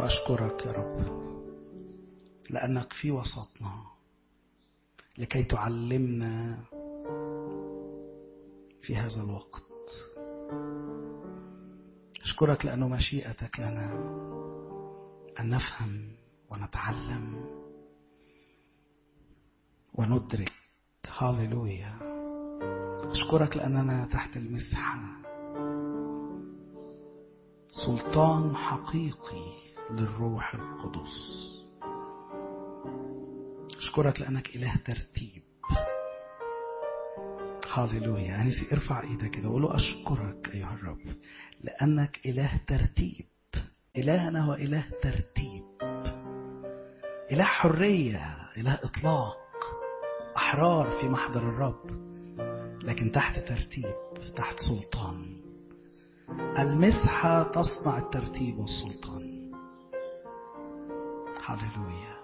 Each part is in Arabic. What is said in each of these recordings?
وأشكرك يا رب لأنك في وسطنا لكي تعلمنا في هذا الوقت. أشكرك لأنه مشيئتك لنا أن نفهم ونتعلم وندرك. هاليلويا أشكرك لأننا تحت المسحة. سلطان حقيقي. للروح القدس. أشكرك لأنك إله ترتيب. هاليلويا أنسي ارفع إيدك كده وقول له أشكرك أيها الرب. لأنك إله ترتيب. إلهنا هو إله ترتيب. إله حرية. إله إطلاق. أحرار في محضر الرب. لكن تحت ترتيب. تحت سلطان. المسحة تصنع الترتيب والسلطان. هللويا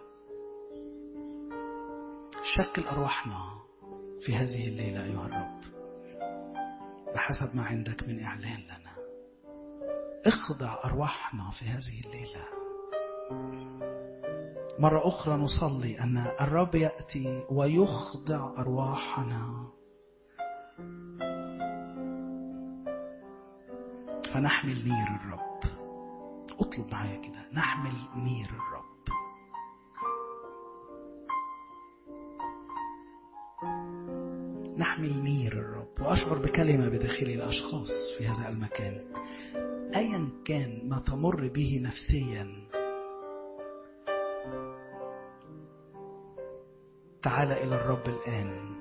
شكل أرواحنا في هذه الليلة أيها الرب بحسب ما عندك من إعلان لنا. اخضع أرواحنا في هذه الليلة. مرة أخرى نصلي أن الرب يأتي ويخضع أرواحنا. فنحمل نير الرب. اطلب معايا كده نحمل نير الرب. نحمل نير الرب وأشعر بكلمة بداخلي الأشخاص في هذا المكان. أيا كان ما تمر به نفسيا. تعال إلى الرب الآن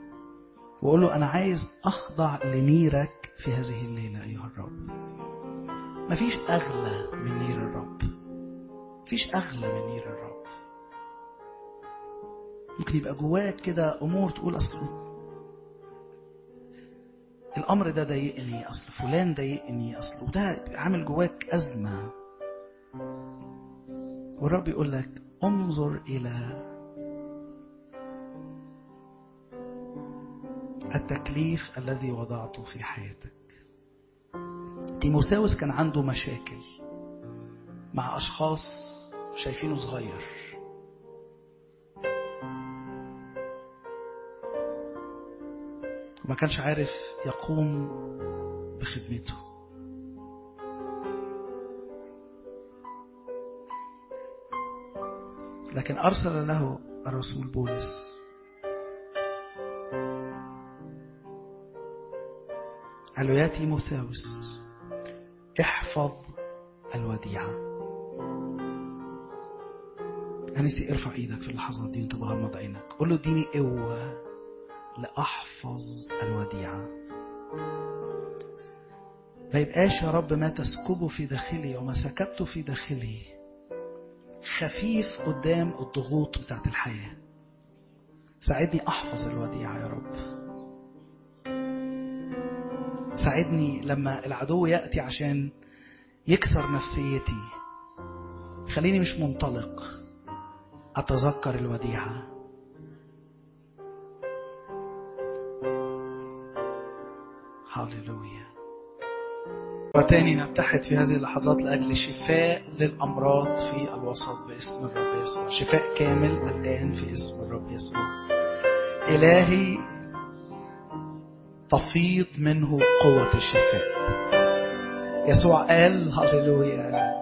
وقول له أنا عايز أخضع لنيرك في هذه الليلة أيها الرب. مفيش أغلى من نير الرب. مفيش أغلى من نير الرب. ممكن يبقى جواك كده أمور تقول أصل الأمر ده ضايقني أصل فلان ضايقني أصل وده عامل جواك أزمة. والرب يقول لك انظر إلى التكليف الذي وضعته في حياتك. تيموثاوس كان عنده مشاكل مع أشخاص شايفينه صغير. وما كانش عارف يقوم بخدمته. لكن أرسل له الرسول بولس. قال له يا تيموثاوس احفظ الوديعة. أنسي ارفع إيدك في اللحظات دي وانت بغمض عينك قول له اديني قوة. لأحفظ الوديعة. ما يبقاش يا رب ما تسكبه في داخلي وما سكبته في داخلي خفيف قدام الضغوط بتاعت الحياة. ساعدني أحفظ الوديعة يا رب. ساعدني لما العدو يأتي عشان يكسر نفسيتي. خليني مش منطلق. أتذكر الوديعة. هاليلويا وتاني نتحد في هذه اللحظات لأجل شفاء للأمراض في الوسط باسم الرب يسوع. شفاء كامل الآن في اسم الرب يسوع. إلهي تفيض منه قوة الشفاء. يسوع قال هللويا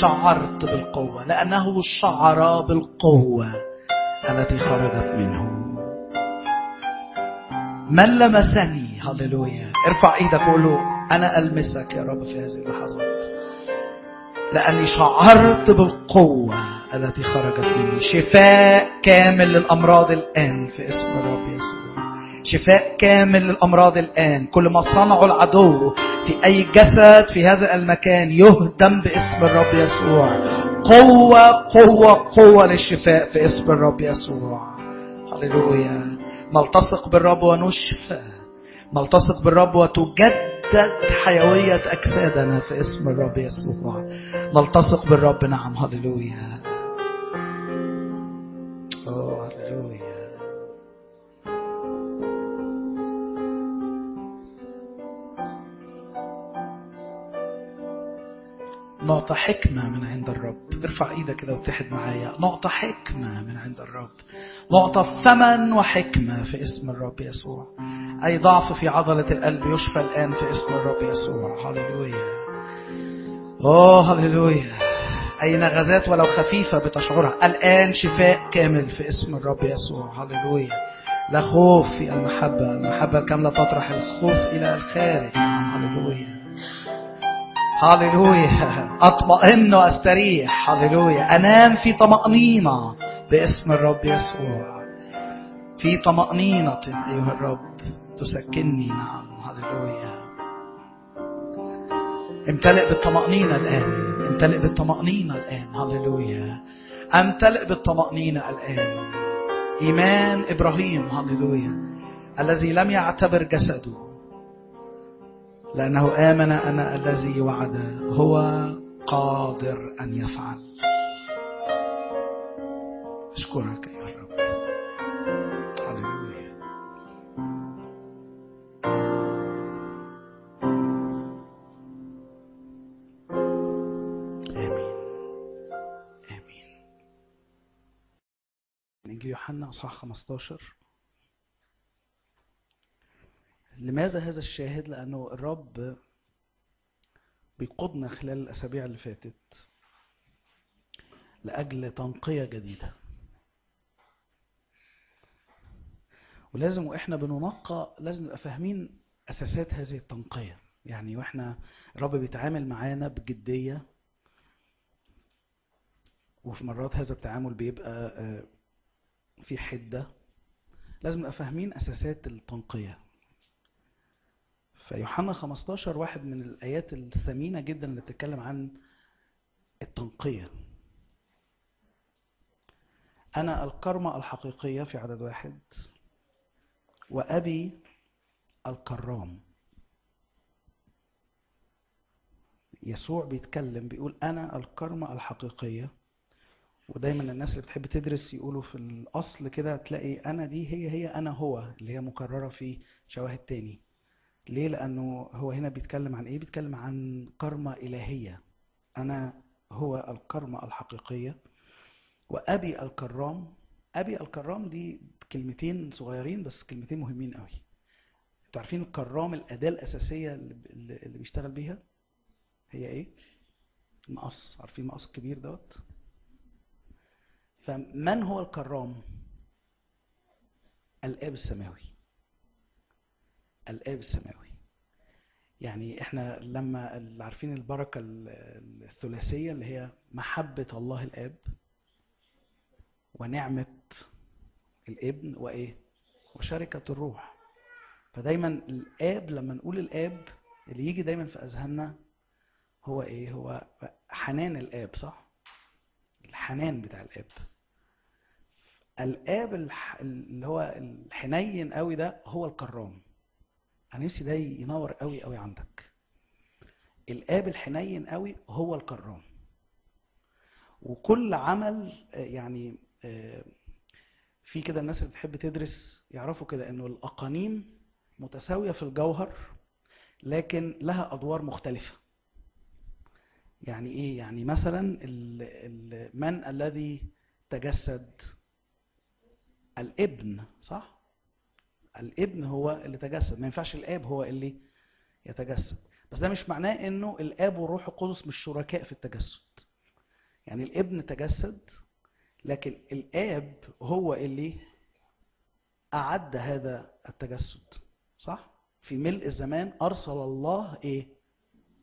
شعرت بالقوة لأنه شعر بالقوة التي خرجت منه. من لمسني هللويا ارفع إيدك وقول له أنا ألمسك يا رب في هذه اللحظات. لأني شعرت بالقوة التي خرجت مني. شفاء كامل للأمراض الآن في اسم الرب يسوع. شفاء كامل للأمراض الآن. كل ما صنعه العدو في أي جسد في هذا المكان يهدم باسم الرب يسوع. قوة قوة قوة للشفاء في اسم الرب يسوع. هللويا نلتصق بالرب ونشفى. نلتصق بالرب وتجدد حيوية أجسادنا في اسم الرب يسوع. نلتصق بالرب نعم هللويا. نعطى حكمة من عند الرب. ارفع إيدك كده واتحد معايا. نعطى حكمة من عند الرب. نعطى ثمن وحكمة في اسم الرب يسوع. أي ضعف في عضلة القلب يشفى الآن في اسم الرب يسوع. هللويا. أوه هللويا. أي نغزات ولو خفيفة بتشعرها؟ الآن شفاء كامل في اسم الرب يسوع. هللويا. لا خوف في المحبة. المحبة الكاملة تطرح الخوف إلى الخارج. هللويا. هللويا أطمئن وأستريح. هللويا أنام في طمأنينة باسم الرب يسوع. في طمأنينة أيها الرب تسكنني. نعم. هللويا امتلئ بالطمأنينة الآن. امتلئ بالطمأنينة الآن. هللويا امتلئ بالطمأنينة الآن. إيمان إبراهيم. هللويا الذي لم يعتبر جسده. لأنه آمن أن الذي وعد هو قادر أن يفعل. أشكرك أيها الرب. هللويا. آمين. آمين. إنجيل يوحنا أصحاح 15 لماذا هذا الشاهد؟ لأنه الرب بيقودنا خلال الأسابيع اللي فاتت لأجل تنقية جديدة. ولازم وإحنا بننقى لازم نبقى فاهمين أساسات هذه التنقية. يعني وإحنا الرب بيتعامل معانا بجدية وفي مرات هذا التعامل بيبقى آه، في حدة. لازم نبقى فاهمين أساسات التنقية. فيوحنا 15 واحد من الآيات الثمينة جدا اللي بتتكلم عن التنقية. أنا الكرمة الحقيقية في عدد واحد وأبي الكرام. يسوع بيتكلم بيقول أنا الكرمة الحقيقية. ودايما الناس اللي بتحب تدرس يقولوا في الأصل كده تلاقي أنا دي هي هي أنا هو اللي هي مكررة في شواهد تاني. ليه؟ لأنه هو هنا بيتكلم عن إيه؟ بيتكلم عن كرمة إلهية أنا هو الكرمة الحقيقية وأبي الكرام أبي الكرام دي كلمتين صغيرين بس كلمتين مهمين قوي أنتوا عارفين الكرام الأداة الأساسية اللي بيشتغل بيها هي إيه؟ المقص عارفين المقص الكبير دوت فمن هو الكرام؟ الآب السماوي الآب السماوي يعني إحنا لما عارفين البركة الثلاثية اللي هي محبة الله الآب ونعمة الابن وإيه؟ وشركة الروح فدايما الآب لما نقول الآب اللي يجي دايما في أذهاننا هو إيه؟ هو حنان الآب صح؟ الحنان بتاع الآب الح... اللي هو الحنين قوي ده هو الكرام أنا نفسي ده ينور قوي قوي عندك. الآب الحنين قوي هو الكرام. وكل عمل يعني في كده الناس اللي بتحب تدرس يعرفوا كده إنه الأقانيم متساوية في الجوهر لكن لها أدوار مختلفة. يعني إيه؟ يعني مثلا من الذي تجسد؟ الابن صح؟ الابن هو اللي تجسد. ما ينفعش الاب هو اللي يتجسد. بس ده مش معناه انه الاب والروح القدس مش شركاء في التجسد. يعني الابن تجسد لكن الاب هو اللي أعد هذا التجسد. صح؟ في ملء الزمان أرسل الله إيه؟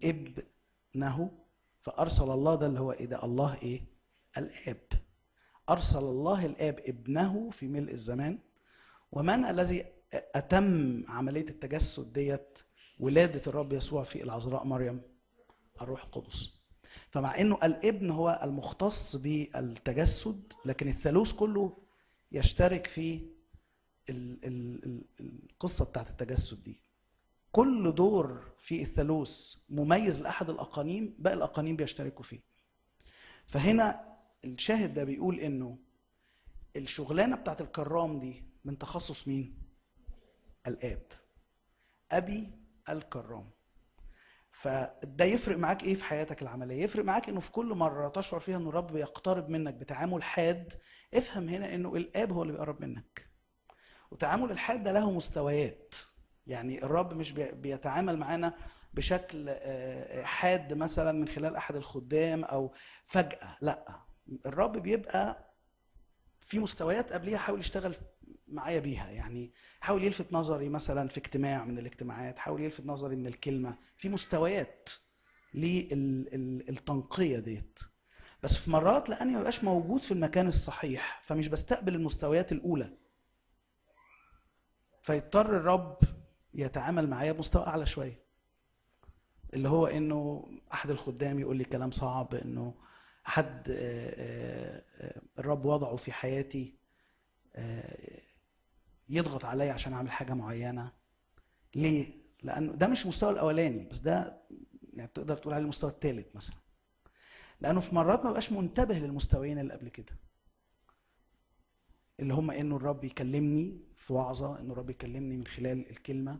ابنه. فأرسل الله ده اللي هو إيه ده؟ الله إيه؟ الاب. أرسل الله الاب ابنه في ملء الزمان. ومن الذي أتم عملية التجسد ديت ولادة الرب يسوع في العذراء مريم الروح القدس. فمع إنه الابن هو المختص بالتجسد لكن الثالوث كله يشترك في ال ال القصة بتاعت التجسد دي. كل دور في الثالوث مميز لأحد الأقانيم باقي الأقانيم بيشتركوا فيه. فهنا الشاهد ده بيقول إنه الشغلانة بتاعت الكرام دي من تخصص مين؟ الآب. أبي الكرام. فده يفرق معاك إيه في حياتك العملية؟ يفرق معاك إنه في كل مرة تشعر فيها ان الرب بيقترب منك بتعامل حاد افهم هنا إنه الآب هو اللي بيقرب منك. وتعامل الحاد ده له مستويات. يعني الرب مش بي- بيتعامل معانا بشكل آه، حاد مثلا من خلال أحد الخدام أو فجأة لأ. الرب بيبقى في مستويات قبليها حاول يشتغل معايا بيها. يعني حاول يلفت نظري مثلا في اجتماع من الاجتماعات حاول يلفت نظري من الكلمة في مستويات للتنقية ديت. بس في مرات لأني ما بقاش موجود في المكان الصحيح فمش بستقبل المستويات الأولى. فيضطر الرب يتعامل معايا بمستوى أعلى شوية. اللي هو إنه أحد الخدام يقول لي كلام صعب إنه حد آه، آه، آه، الرب وضعه في حياتي يضغط عليا عشان أعمل حاجة معينة. ليه؟ لأنه ده مش المستوى الأولاني بس ده يعني تقدر تقول عليه المستوى الثالث مثلا. لأنه في مرات ما بقاش منتبه للمستويين اللي قبل كده. اللي هم إنه الرب يكلمني في وعظة إنه الرب يكلمني من خلال الكلمة.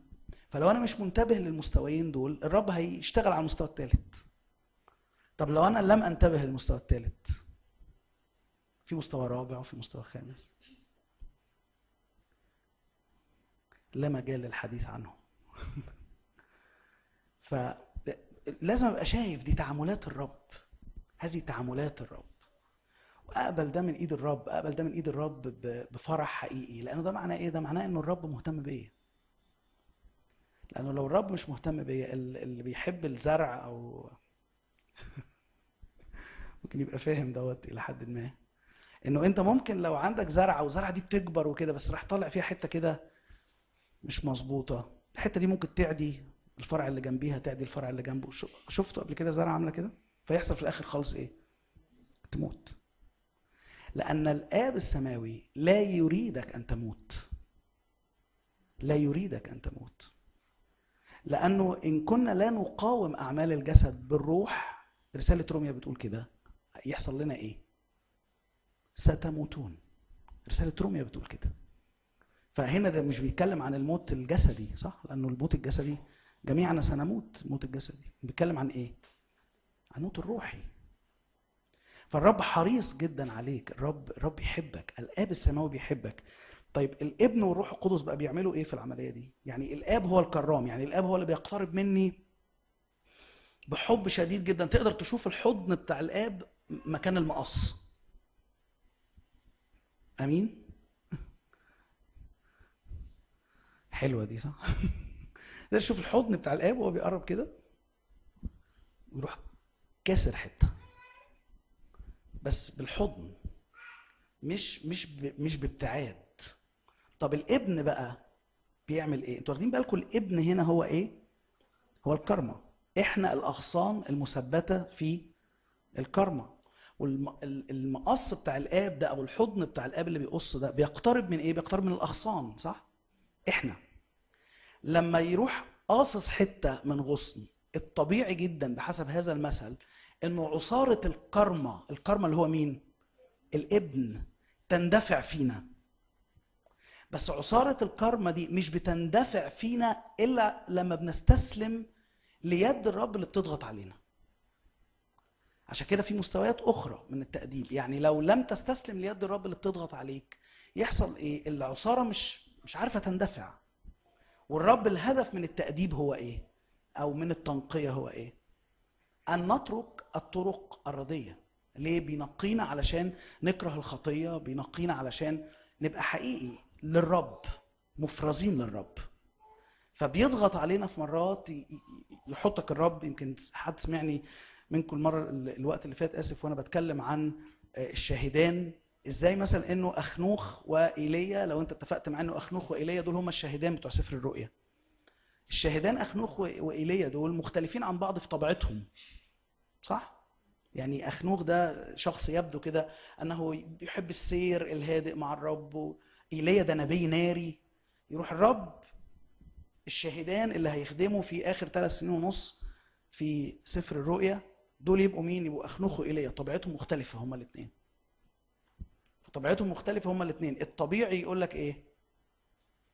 فلو أنا مش منتبه للمستويين دول الرب هيشتغل على المستوى الثالث طب لو أنا لم أنتبه للمستوى الثالث في مستوى رابع وفي مستوى خامس. لا مجال للحديث عنه فلازم أبقى شايف دي تعاملات الرب. هذه تعاملات الرب. وأقبل ده من إيد الرب أقبل ده من إيد الرب بفرح حقيقي. لأنه ده معناه إيه؟ ده معناه إنه الرب مهتم بيا. لأنه لو الرب مش مهتم بيا ال- اللي بيحب الزرع أو ممكن يبقى فاهم دوت إلى حد ما. إنه أنت ممكن لو عندك زرعة والزرعه دي بتكبر وكده بس راح طالع فيها حتة كده مش مظبوطة. الحتة دي ممكن تعدي الفرع اللي جنبيها تعدي الفرع اللي جنبه. شفتوا قبل كده زرعة عاملة كده؟ فيحصل في الآخر خالص إيه؟ تموت. لأن الآب السماوي لا يريدك أن تموت. لا يريدك أن تموت. لأنه إن كنا لا نقاوم أعمال الجسد بالروح رسالة روميا بتقول كده. يحصل لنا إيه؟ ستموتون. رسالة روميا بتقول كده. فهنا ده مش بيتكلم عن الموت الجسدي صح؟ لأنه الموت الجسدي جميعنا سنموت الموت الجسدي. بيتكلم عن إيه؟ عن الموت الروحي. فالرب حريص جدا عليك. الرب الرب يحبك. الآب السماوي بيحبك. طيب الابن والروح القدس بقى بيعملوا إيه في العملية دي؟ يعني الآب هو الكرام. يعني الآب هو اللي بيقترب مني بحب شديد جدا. تقدر تشوف الحضن بتاع الآب مكان المقص. أمين؟ حلوة دي صح؟ تقدر تشوف الحضن بتاع الآب وهو بيقرب كده ويروح كاسر حتة. بس بالحضن مش مش مش بابتعاد. طب الابن بقى بيعمل إيه؟ أنتوا واخدين بالكم الابن هنا هو إيه؟ هو الكرمة. إحنا الأغصان المثبتة في الكرمة. والمقص بتاع الآب ده أو الحضن بتاع الآب اللي بيقص ده بيقترب من إيه؟ بيقترب من الأغصان صح؟ إحنا. لما يروح قاصص حتة من غصن الطبيعي جدا بحسب هذا المثل إنه عصارة الكرمة الكرمة اللي هو مين؟ الابن تندفع فينا. بس عصارة الكرمة دي مش بتندفع فينا إلا لما بنستسلم ليد الرب اللي بتضغط علينا. عشان كده في مستويات أخرى من التأديب. يعني لو لم تستسلم ليد الرب اللي بتضغط عليك يحصل إيه؟ العصارة مش مش عارفة تندفع. والرب الهدف من التأديب هو إيه؟ أو من التنقية هو إيه؟ أن نترك الطرق الرديه ليه؟ بينقينا علشان نكره الخطية بينقينا علشان نبقى حقيقي للرب مفرزين للرب. فبيضغط علينا في مرات يحطك الرب. يمكن حد سمعني منكم المرة ال- الوقت اللي فات آسف وأنا بتكلم عن آه، الشاهدان. إزاي مثلا انه اخنوخ وايليا لو انت اتفقت مع انه اخنوخ وايليا دول هم الشاهدان بتوع سفر الرؤيا. الشاهدان اخنوخ وايليا دول مختلفين عن بعض في طبيعتهم. صح؟ يعني اخنوخ ده شخص يبدو كده انه بيحب السير الهادئ مع الرب ايليا ده نبي ناري. يروح الرب الشاهدان اللي هيخدموا في آخر ثلاث سنين ونص في سفر الرؤيا دول يبقوا مين؟ يبقوا أخنوخ وإيليا. طبيعتهم مختلفة هما الاثنين فطبيعتهم مختلفة هما الاثنين الطبيعي يقول لك إيه؟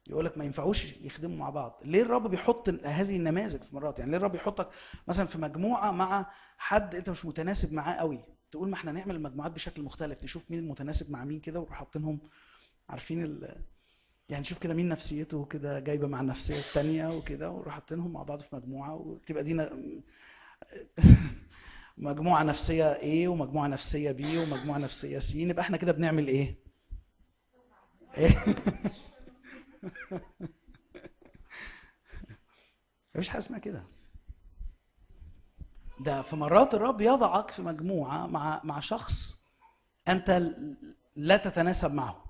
يقول لك ما ينفعوش يخدموا مع بعض. ليه الرب بيحط هذه النماذج في مرات؟ يعني ليه الرب يحطك مثلا في مجموعة مع حد أنت مش متناسب معاه قوي؟ تقول ما إحنا نعمل المجموعات بشكل مختلف نشوف مين المتناسب مع مين كده ونروح حاطينهم عارفين ال... يعني نشوف كده مين نفسيته كده جايبة مع النفسية الثانية وكده ونروح حاطينهم مع بعض في مجموعة وتبقى دي ن- مجموعة نفسية A ومجموعة نفسية B ومجموعة نفسية C. نبقى إحنا كده بنعمل إيه؟ إيه؟ مفيش حاجة اسمها كده. ده في مرات الرب يضعك في مجموعة مع مع شخص أنت لا تتناسب معه.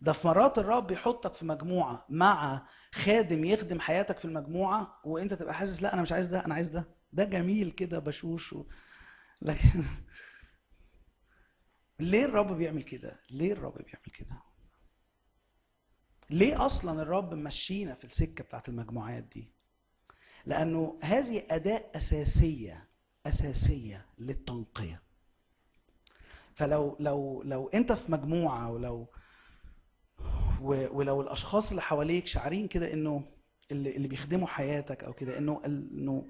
ده في مرات الرب يحطك في مجموعة مع خادم يخدم حياتك في المجموعة وأنت تبقى حاسس لا أنا مش عايز ده أنا عايز ده. ده جميل كده بشوش و... لكن ليه الرب بيعمل كده؟ ليه الرب بيعمل كده؟ ليه أصلا الرب مشينا في السكة بتاعت المجموعات دي؟ لأنه هذه أداة أساسية أساسية للتنقية. فلو لو لو أنت في مجموعة ولو ولو الأشخاص اللي حواليك شعارين كده إنه اللي بيخدموا حياتك أو كده إنه إنه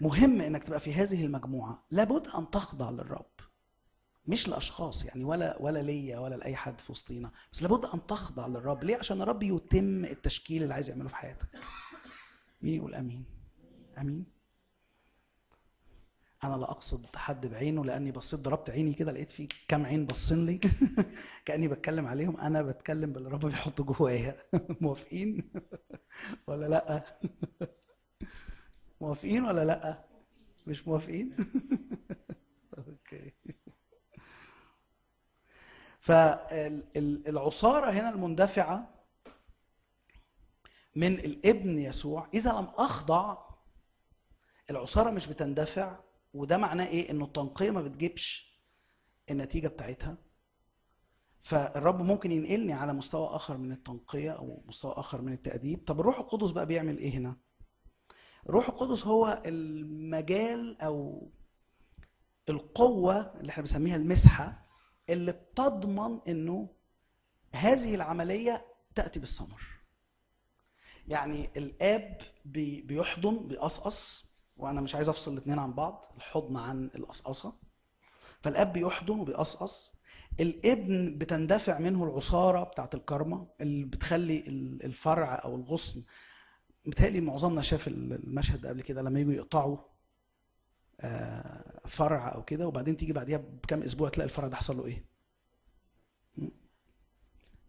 مهم إنك تبقى في هذه المجموعة. لابد أن تخضع للرب. مش لأشخاص يعني ولا ولا ليا ولا لأي حد في وسطينا. بس لابد أن تخضع للرب. ليه؟ عشان الرب يتم التشكيل اللي عايز يعمله في حياتك. مين يقول آمين؟ آمين؟ أنا لا أقصد حد بعينه لأني بصيت ضربت عيني كده لقيت في كام عين باصين لي. كأني بتكلم عليهم. أنا بتكلم باللي الرب بيحطه جوايا. موافقين؟ ولا لأ؟ موافقين ولا لأ؟ مش موافقين؟ أوكي. فالعصارة هنا المندفعة من الابن يسوع إذا لم أخضع العصارة مش بتندفع وده معناه إيه؟ إنه التنقية ما بتجيبش النتيجة بتاعتها. فالرب ممكن ينقلني على مستوى آخر من التنقية أو مستوى آخر من التأديب. طب الروح القدس بقى بيعمل إيه هنا؟ الروح القدس هو المجال أو القوة اللي إحنا بنسميها المسحة اللي بتضمن إنه هذه العملية تأتي بالثمر يعني الآب بي- بيحضن بيقصقص وأنا مش عايز أفصل الاثنين عن بعض الحضن عن القصقصة. فالآب بيحضن وبيقصقص الابن بتندفع منه العصارة بتاعت الكرمة اللي بتخلي ال- الفرع أو الغصن متهيألي معظمنا شاف المشهد قبل كده لما يجوا يقطعوا آه، فرع أو كده وبعدين تيجي بعديها بكام أسبوع تلاقي الفرع ده حصل له إيه?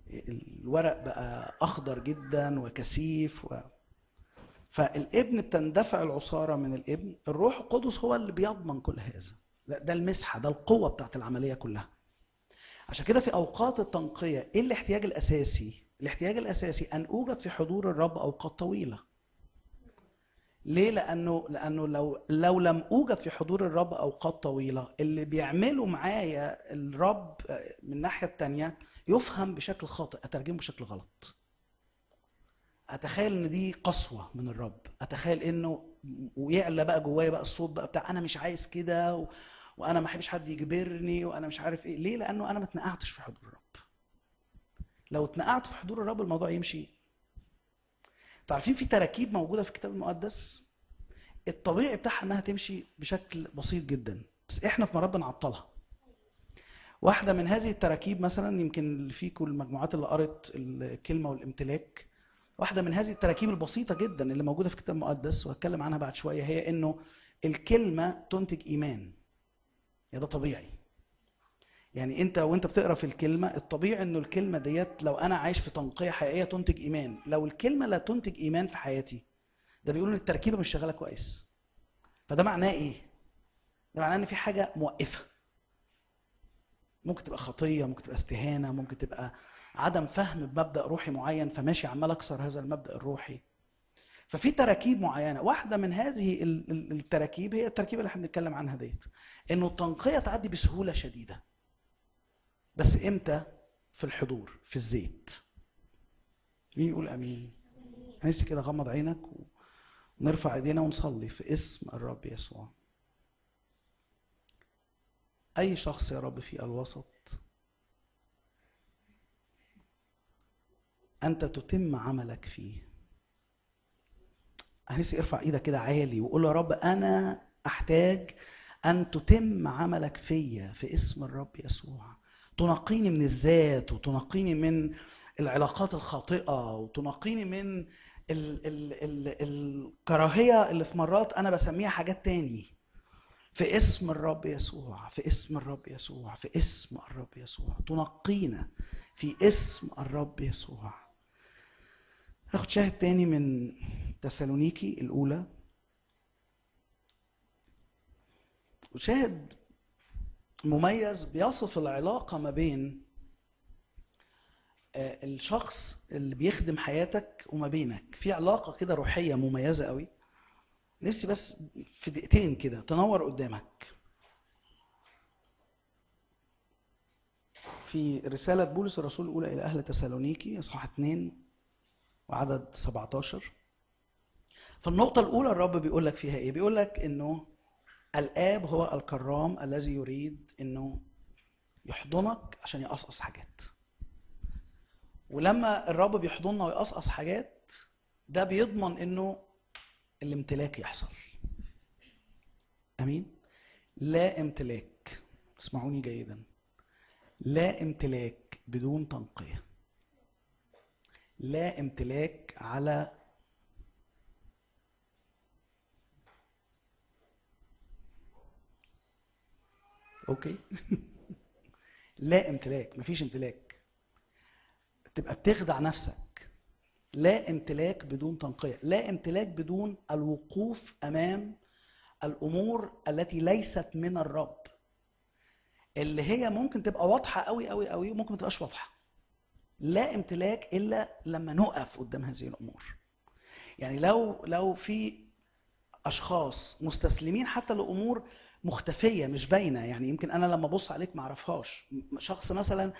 الورق بقى أخضر جدا وكثيف و... فالابن بتندفع العصارة من الابن الروح القدس هو اللي بيضمن كل هذا. ده المسحة ده القوة بتاعت العملية كلها. عشان كده في أوقات التنقية إيه الاحتياج الأساسي؟ الاحتياج الأساسي أن أوجد في حضور الرب أوقات طويلة. ليه؟ لأنه لأنه لو لو لم أوجد في حضور الرب أوقات طويلة اللي بيعمله معايا الرب من الناحيه التانية يفهم بشكل خاطئ أترجمه بشكل غلط. أتخيل إن دي قسوة من الرب. أتخيل إنه ويعلى بقى جوايا بقى الصوت بقى بتاع أنا مش عايز كده و... وأنا ما أحبش حد يجبرني وأنا مش عارف إيه. ليه؟ لأنه أنا ما اتنقعتش في حضور الرب. لو اتنقعت في حضور الرب الموضوع يمشي عارفين في تراكيب موجودة في الكتاب المقدس؟ الطبيعي بتاعها إنها تمشي بشكل بسيط جدا بس إحنا في مرات بنعطلها. واحدة من هذه التراكيب مثلا يمكن فيكم المجموعات اللي قرت الكلمة والامتلاك واحدة من هذه التراكيب البسيطة جدا اللي موجودة في الكتاب المقدس وهتكلم عنها بعد شوية هي إنه الكلمة تنتج إيمان. يا ده طبيعي. يعني انت وانت بتقرأ في الكلمة الطبيعي انه الكلمة ديت لو أنا عايش في تنقية حقيقية تنتج إيمان. لو الكلمة لا تنتج إيمان في حياتي ده بيقول إن التركيبة مش شغالة كويس. فده معناه إيه؟ ده معناه إن في حاجة موقفة. ممكن تبقى خطية ممكن تبقى استهانة ممكن تبقى عدم فهم بمبدأ روحي معين فماشي عمال أكسر هذا المبدأ الروحي. ففي تراكيب معينة. واحدة من هذه ال- ال- التراكيب هي التركيبه اللي إحنا بنتكلم عنها ديت. إنه التنقية تعدي بسهولة شديدة. بس إمتى؟ في الحضور في الزيت. مين يقول أمين. أنا نفسي كده غمض عينك ونرفع إيدينا ونصلي في اسم الرب يسوع. أي شخص يا رب في الوسط؟ أنت تتم عملك فيه. نفسي ارفع إيدك كده عالي وقول يا رب أنا أحتاج أن تتم عملك فيا في اسم الرب يسوع. تنقيني من الذات وتنقيني من العلاقات الخاطئة وتنقيني من ال ال ال الكراهية اللي في مرات أنا بسميها حاجات تاني. في اسم الرب يسوع في اسم الرب يسوع في اسم الرب يسوع. تنقينا في اسم الرب يسوع. هاخد شاهد تاني من تسالونيكي الأولى. وشاهد مميز بيصف العلاقة ما بين آه، الشخص اللي بيخدم حياتك وما بينك. في علاقة كده روحية مميزة قوي. نفسي بس في دقيقتين كده تنور قدامك. في رسالة بولس الرسول الأولى إلى أهل تسالونيكي إصحاح 2 وعدد 17 فالنقطة الأولى الرب بيقول لك فيها إيه؟ بيقول لك إنه الآب هو الكرام الذي يريد إنه يحضنك عشان يقصقص حاجات. ولما الرب بيحضننا ويقصقص حاجات ده بيضمن إنه الامتلاك يحصل. آمين؟ لا امتلاك اسمعوني جيدا لا امتلاك بدون تنقية لا امتلاك على أوكي. لا امتلاك مفيش امتلاك. تبقى بتخدع نفسك. لا امتلاك بدون تنقية. لا امتلاك بدون الوقوف أمام الأمور التي ليست من الرب. اللي هي ممكن تبقى واضحة قوي قوي قوي وممكن ما تبقاش واضحة. لا امتلاك إلا لما نقف قدام هذه الأمور. يعني لو لو في أشخاص مستسلمين حتى لأمور مختفية مش باينة. يعني يمكن أنا لما أبص عليك ما أعرفهاش. شخص مثلا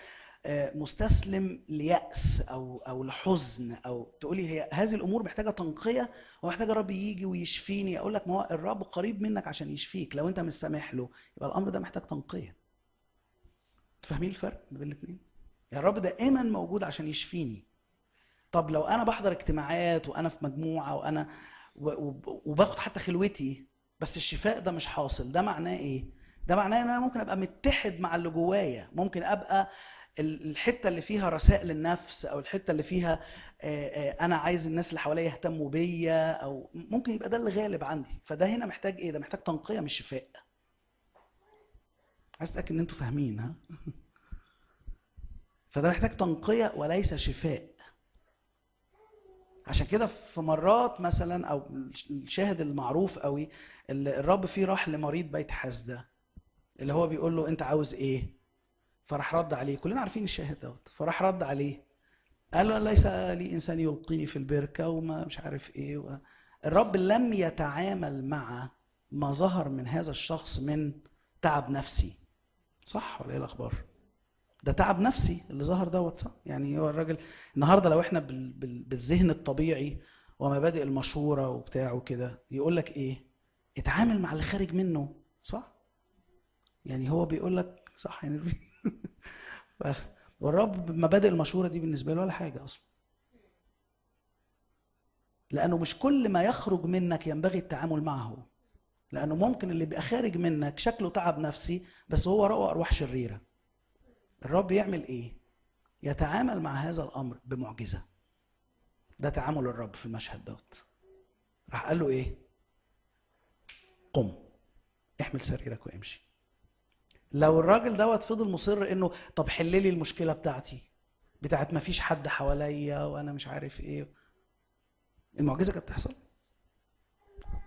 آه، مستسلم ليأس أو أو لحزن أو تقولي هي هذه الأمور محتاجة تنقية ومحتاجة الرب يجي ويشفيني. أقول لك ما هو الرب قريب منك عشان يشفيك. لو أنت مش سامح له يبقى الأمر ده محتاج تنقية. فاهمين الفرق بين الاثنين يعني الرب دائما موجود عشان يشفيني. طب لو أنا بحضر اجتماعات وأنا في مجموعة وأنا وباخد حتى خلوتي بس الشفاء ده مش حاصل. ده معناه إيه؟ ده معناه إن أنا ممكن أبقى متحد مع اللي جوايا. ممكن أبقى ال- الحتة اللي فيها رسائل النفس أو الحتة اللي فيها أنا عايز الناس اللي حواليا يهتموا بيا أو ممكن يبقى ده اللي غالب عندي. فده هنا محتاج إيه؟ ده محتاج تنقية مش شفاء. عايز أتأكد إن أنتوا فاهمين ها؟ فده محتاج تنقية وليس شفاء. عشان كده في مرات مثلا أو الشاهد المعروف قوي اللي الرب فيه راح لمريض بيت حسده اللي هو بيقول له أنت عاوز إيه؟ فراح رد عليه. كلنا عارفين الشاهد دوت. فراح رد عليه. قال له ليس لي إنسان يلقيني في البركة وما مش عارف إيه و... الرب لم يتعامل مع ما ظهر من هذا الشخص من تعب نفسي. صح ولا إيه الأخبار؟ ده تعب نفسي اللي ظهر دوت صح؟ يعني هو الراجل النهارده لو إحنا بال... بال... بالذهن الطبيعي ومبادئ المشوره وبتاع وكده يقول لك إيه؟ اتعامل مع اللي خارج منه صح؟ يعني هو بيقول لك صح يعني والرب مبادئ المشوره دي بالنسبة له ولا حاجة أصلا. لأنه مش كل ما يخرج منك ينبغي التعامل معه. لأنه ممكن اللي بيبقى خارج منك شكله تعب نفسي بس هو وراءه أرواح شريرة. الرب يعمل إيه؟ يتعامل مع هذا الأمر بمعجزة. ده تعامل الرب في المشهد دوت. راح قال له إيه؟ قم. احمل سريرك وامشي. لو الراجل دوت فضل مصر إنه طب حل لي المشكلة بتاعتي بتاعت ما فيش حد حواليا وأنا مش عارف إيه. المعجزة كانت تحصل.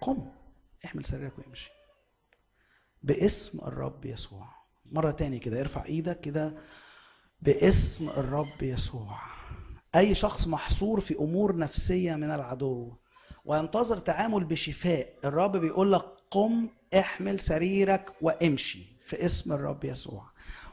قم. احمل سريرك وامشي. باسم الرب يسوع. مرة تاني كده ارفع إيدك كده باسم الرب يسوع. أي شخص محصور في أمور نفسية من العدو وينتظر تعامل بشفاء الرب بيقول لك قم احمل سريرك وامشي في اسم الرب يسوع.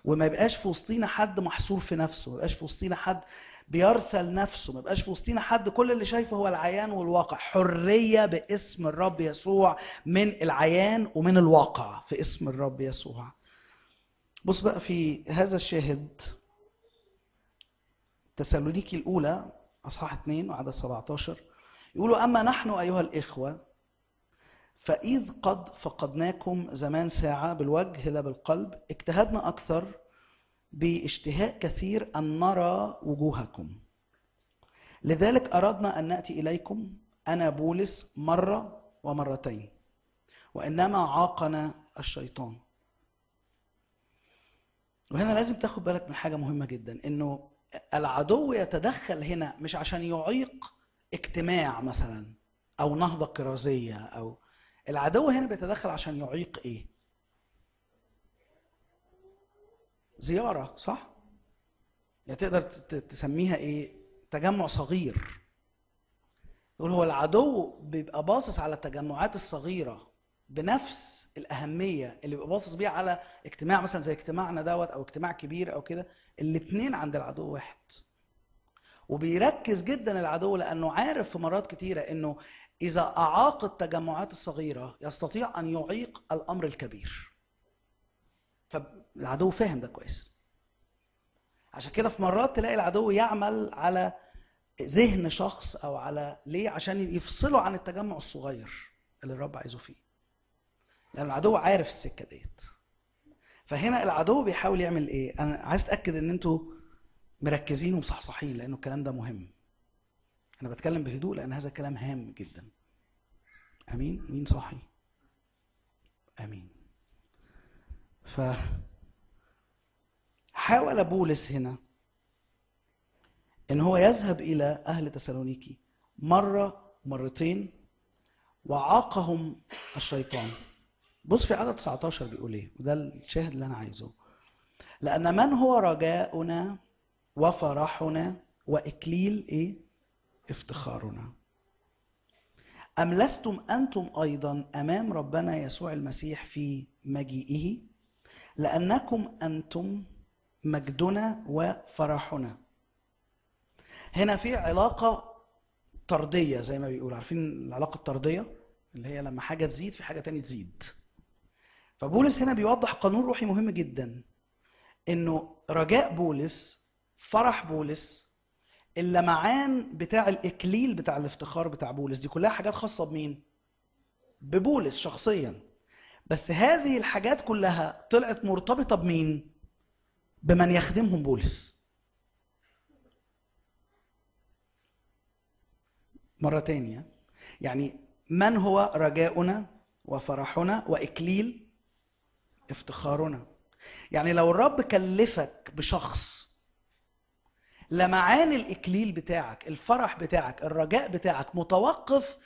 وما يبقاش في وسطينا حد محصور في نفسه ما يبقاش في وسطينا حد بيرثل نفسه ما يبقاش في وسطينا حد كل اللي شايفه هو العيان والواقع. حرية باسم الرب يسوع من العيان ومن الواقع في اسم الرب يسوع. بص بقى في هذا الشاهد تسالونيكي الأولى أصحاح 2 وعدد 17 يقولوا أما نحن أيها الإخوة فإذ قد فقدناكم زمان ساعة بالوجه لا بالقلب اجتهدنا أكثر باشتهاء كثير أن نرى وجوهكم. لذلك أردنا أن نأتي إليكم أنا بولس مرة ومرتين وإنما عاقنا الشيطان. وهنا لازم تاخد بالك من حاجة مهمة جدا إنه العدو يتدخل هنا مش عشان يعيق اجتماع مثلا أو نهضة كرازيه أو العدو هنا بيتدخل عشان يعيق إيه؟ زيارة صح؟ يعني تقدر تسميها إيه؟ تجمع صغير. يقول هو العدو بيبقى باصص على التجمعات الصغيرة. بنفس الأهمية اللي بيبقى باصص بيها على اجتماع مثلا زي اجتماعنا دوت أو اجتماع كبير أو كده الاثنين عند العدو واحد. وبيركز جدا العدو لأنه عارف في مرات كتيرة إنه إذا أعاق التجمعات الصغيرة يستطيع أن يعيق الأمر الكبير. فالعدو فاهم ده كويس. عشان كده في مرات تلاقي العدو يعمل على ذهن شخص أو على ليه عشان يفصله عن التجمع الصغير اللي الرب عايزه فيه. لأن العدو عارف السكة ديت. فهنا العدو بيحاول يعمل إيه؟ أنا عايز أتأكد إن أنتوا مركزين ومصحصحين لأنه الكلام ده مهم. أنا بتكلم بهدوء لأن هذا الكلام هام جدا. أمين؟ مين صاحي؟ أمين. ف حاول بولس هنا إن هو يذهب إلى أهل تسالونيكي مرة مرتين وعاقهم الشيطان. بص في عدد 19 بيقول إيه؟ وده الشاهد اللي أنا عايزه. لأن من هو رجاؤنا وفرحنا وإكليل إيه؟ افتخارنا. أم لستم أنتم أيضا أمام ربنا يسوع المسيح في مجيئه؟ لأنكم أنتم مجدنا وفرحنا. هنا في علاقة طردية زي ما بيقول عارفين العلاقة الطردية؟ اللي هي لما حاجة تزيد في حاجة تانية تزيد. فبولس هنا بيوضح قانون روحي مهم جدا إنه رجاء بولس فرح بولس اللمعان بتاع الإكليل بتاع الافتخار بتاع بولس دي كلها حاجات خاصة بمين؟ ببولس شخصيا. بس هذه الحاجات كلها طلعت مرتبطة بمين؟ بمن يخدمهم بولس. مرة تانية يعني من هو رجاؤنا وفرحنا وإكليل؟ افتخارنا. يعني لو الرب كلفك بشخص لمعان الإكليل بتاعك الفرح بتاعك الرجاء بتاعك متوقف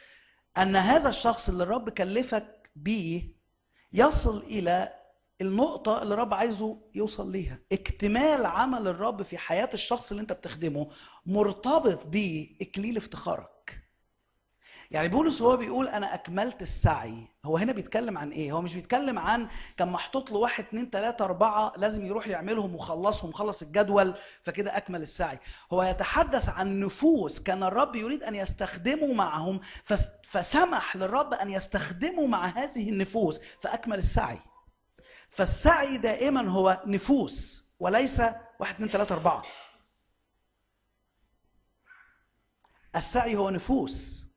أن هذا الشخص اللي الرب كلفك بيه يصل إلى النقطة اللي الرب عايزه يوصل ليها. اكتمال عمل الرب في حياة الشخص اللي أنت بتخدمه مرتبط بإكليل افتخارك. يعني بولس وهو بيقول أنا أكملت السعي. هو هنا بيتكلم عن إيه؟ هو مش بيتكلم عن كان محطوط له واحد اتنين تلاتة أربعة لازم يروح يعملهم وخلصهم خلص الجدول فكده أكمل السعي. هو يتحدث عن نفوس. كان الرب يريد أن يستخدموا معهم فسمح للرب أن يستخدموا مع هذه النفوس فأكمل السعي. فالسعي دائما هو نفوس وليس واحد اتنين تلاتة أربعة. السعي هو نفوس.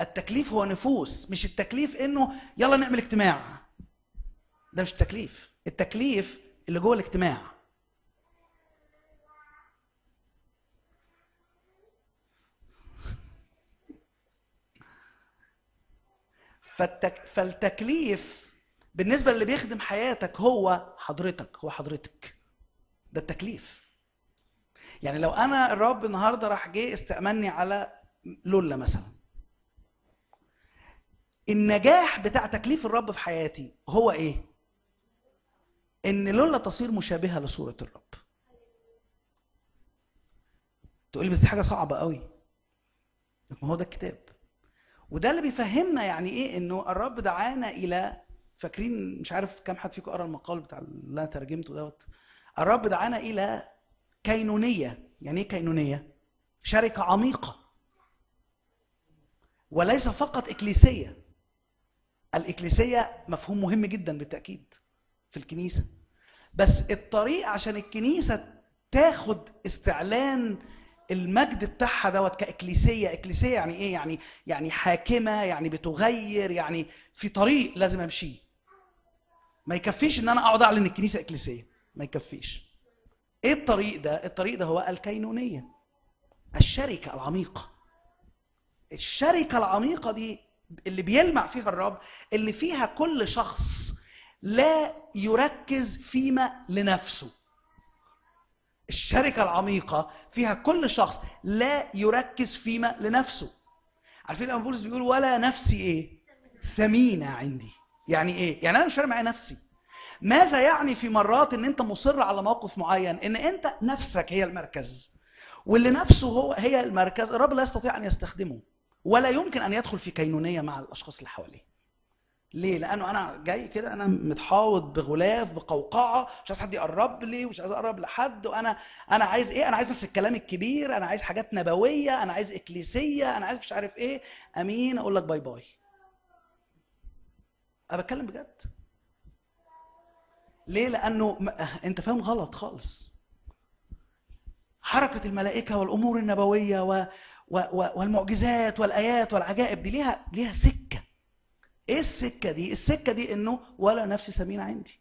التكليف هو نفوس مش التكليف إنه يلا نعمل اجتماع. ده مش التكليف. التكليف اللي جوه الاجتماع. فالتك... فالتكليف بالنسبة للي بيخدم حياتك هو حضرتك هو حضرتك. ده التكليف. يعني لو أنا الرب النهارده راح جه استأمني على لولا مثلا. النجاح بتاع تكليف الرب في حياتي هو إيه؟ إن لولا تصير مشابهة لصورة الرب. تقول لي بس دي حاجة صعبة قوي. ما هو ده الكتاب. وده اللي بيفهمنا يعني إيه؟ إنه الرب دعانا إلى فاكرين مش عارف كم حد فيكم قرأ المقال بتاع اللي أنا ترجمته دوت؟ الرب دعانا إلى كينونية. يعني إيه كينونية؟ شركة عميقة. وليس فقط إكليسية. الإكليسية مفهوم مهم جدا بالتأكيد في الكنيسة. بس الطريق عشان الكنيسة تاخد استعلان المجد بتاعها دوت كإكليسية إكليسية يعني إيه؟ يعني يعني حاكمة يعني بتغير يعني في طريق لازم امشيه ما يكفيش إن أنا أقعد أعلن الكنيسة إكليسية. ما يكفيش. إيه الطريق ده؟ الطريق ده هو الكينونية الشركة العميقة. الشركة العميقة دي اللي بيلمع فيها الرب اللي فيها كل شخص لا يركز فيما لنفسه. الشركة العميقة فيها كل شخص لا يركز فيما لنفسه. عارفين لما بولس بيقول ولا نفسي إيه؟ ثمينة عندي. يعني إيه؟ يعني أنا مش فارق معايا نفسي. ماذا يعني في مرات إن أنت مصر على موقف معين؟ إن أنت نفسك هي المركز. واللي نفسه هو هي المركز الرب لا يستطيع أن يستخدمه. ولا يمكن أن يدخل في كينونية مع الأشخاص اللي حواليه ليه؟ لأنه أنا جاي كده أنا متحاوط بغلاف بقوقعة مش عايز حد يقرب لي ومش عايز أقرب لحد وأنا أنا عايز إيه؟ أنا عايز بس الكلام الكبير، أنا عايز حاجات نبوية، أنا عايز إكليسية، أنا عايز مش عارف إيه، أمين أقول لك bye bye. أنا بتكلم بجد. ليه؟ لأنه م- أنت فاهم غلط خالص. حركة الملائكة والأمور النبوية و... والمعجزات والآيات والعجائب دي ليها ليها سكة. إيه السكة دي؟ السكة دي إنه ولا نفسي سمينة عندي.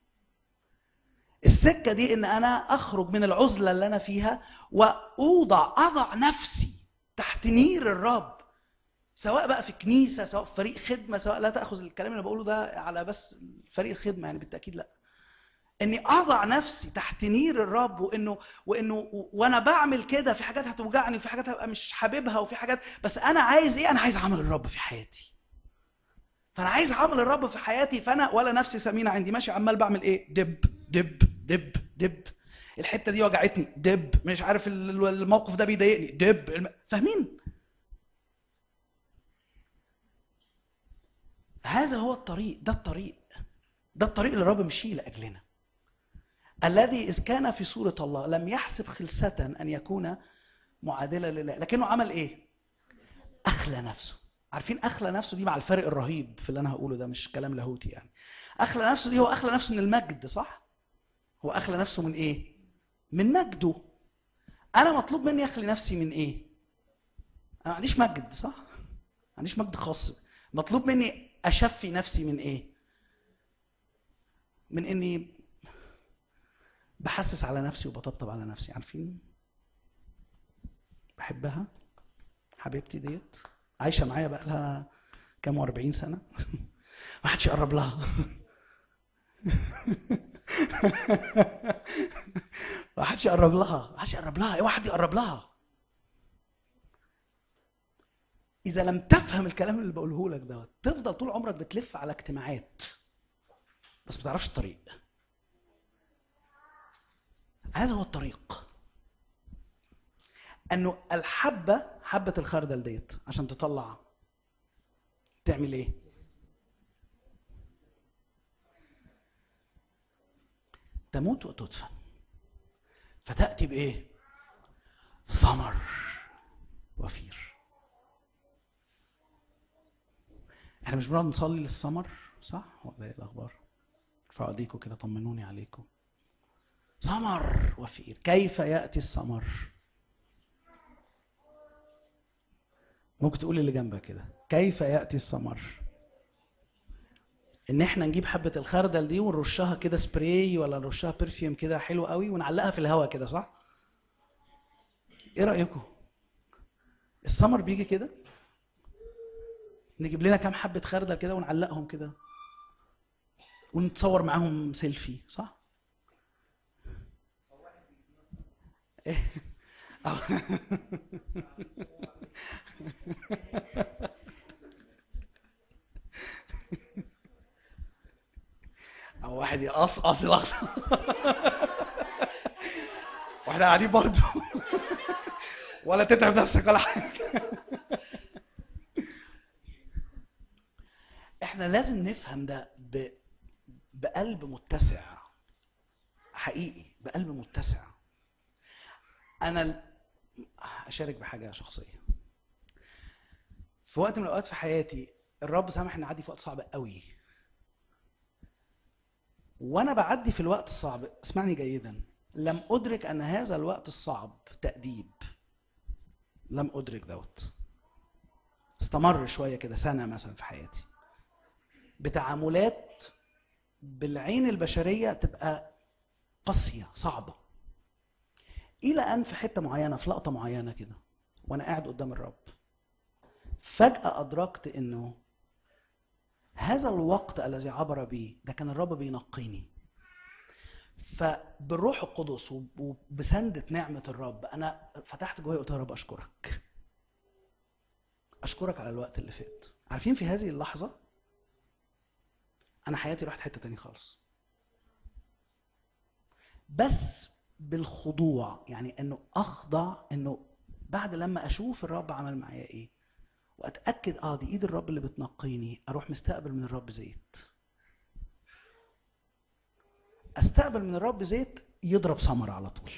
السكة دي إن أنا أخرج من العزلة اللي أنا فيها وأوضع أضع نفسي تحت نير الرب. سواء بقى في كنيسة سواء في فريق خدمة سواء لا تأخذ الكلام اللي بقوله ده على بس فريق الخدمه يعني بالتأكيد لأ. إني أضع نفسي تحت نير الرب وإنه وإنه وأنا بعمل كده في حاجات هتوجعني وفي حاجات هبقى مش حاببها وفي حاجات بس أنا عايز إيه؟ أنا عايز عمل الرب في حياتي. فأنا عايز عمل الرب في حياتي فأنا ولا نفسي سمينة عندي ماشي عمال بعمل إيه؟ دب دب دب دب. الحتة دي وجعتني دب. مش عارف ال- الموقف ده بيضايقني دب. فاهمين؟ هذا هو الطريق ده الطريق ده الطريق اللي الرب مشيه لأجلنا. الذي إذ كان في صورة الله لم يحسب خلسة أن يكون معادلا لله لكنه عمل إيه؟ أخلى نفسه. عارفين أخلى نفسه دي مع الفرق الرهيب في اللي أنا هقوله ده مش كلام لاهوتي يعني. أخلى نفسه دي هو أخلى نفسه من المجد صح؟ هو أخلى نفسه من إيه؟ من مجده. أنا مطلوب مني أخلي نفسي من إيه؟ أنا ما عنديش مجد صح؟ ما عنديش مجد خاص. مطلوب مني أشفي نفسي من إيه؟ من إني بحسس على نفسي وبطبطب على نفسي. عارفين؟ بحبها. حبيبتي ديت. عايشة معايا بقى لها كام؟ و40 سنة. ما حدش يقرب لها. ما حدش يقرب لها. ما حدش يقرب لها. اوعى حد يقرب لها. إذا لم تفهم الكلام اللي بقوله لك دوت تفضل طول عمرك بتلف على اجتماعات بس ما تعرفش الطريق. هذا هو الطريق. أنه الحبة حبة الخردل ديت عشان تطلع تعمل إيه؟ تموت وتدفن. فتأتي بإيه؟ ثمر وفير. إحنا مش بنقعد نصلي للثمر صح؟ ولا إيه الأخبار؟ ارفعوا ايديكم كده طمنوني عليكم ثمر وفير. كيف يأتي الثمر ممكن تقول اللي جنبك كده. كيف يأتي الثمر إن إحنا نجيب حبة الخردل دي ونرشها كده سبراي ولا نرشها برفيوم كده حلو قوي ونعلقها في الهواء كده صح؟ إيه رأيكم؟ الثمر بيجي كده؟ نجيب لنا كام حبة خردل كده ونعلقهم كده ونتصور معاهم سيلفي صح إيه؟ أو- أو واحد يقصقص القص وإحنا قاعدين برضه ولا تتعب نفسك ولا حاجة. إحنا لازم نفهم ده ب... بقلب متسع. حقيقي بقلب متسع. أنا أشارك بحاجة شخصية. في وقت من الأوقات في حياتي الرب سامح إني أعدي في وقت صعب قوي. وأنا بعدي في الوقت الصعب اسمعني جيدا لم أدرك أن هذا الوقت الصعب تأديب. لم أدرك دوت. استمر شوية كده سنة مثلا في حياتي. بتعاملات بالعين البشرية تبقى قاسية صعبة. إلى أن في حتة معينة في لقطة معينة كده وأنا قاعد قدام الرب. فجأة أدركت إنه هذا الوقت الذي عبر بي ده كان الرب بينقيني. فبالروح القدس وبسندة نعمة الرب أنا فتحت جوايا قلت يا رب أشكرك. أشكرك على الوقت اللي فات. عارفين في هذه اللحظة؟ أنا حياتي راحت حتة تاني خالص. بس بالخضوع يعني إنه أخضع إنه بعد لما أشوف الرب عمل معايا إيه وأتأكد آه دي إيد الرب اللي بتنقيني أروح مستقبل من الرب زيت. أستقبل من الرب زيت يضرب ثمر على طول.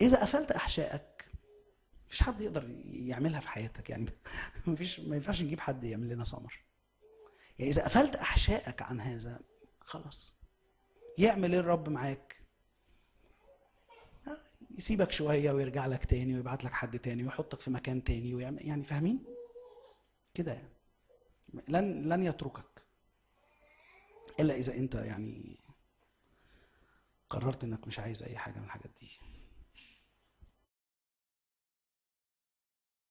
إذا قفلت أحشائك مفيش حد يقدر يعملها في حياتك يعني مفيش ما ينفعش نجيب حد يعمل لنا ثمر. يعني إذا قفلت أحشائك عن هذا خلاص. يعمل إيه الرب معاك؟ يسيبك شوية ويرجع لك تاني ويبعت لك حد تاني ويحطك في مكان تاني ويعمل يعني فاهمين؟ كده يعني. لن لن يتركك. إلا إذا أنت يعني قررت إنك مش عايز أي حاجة من الحاجات دي.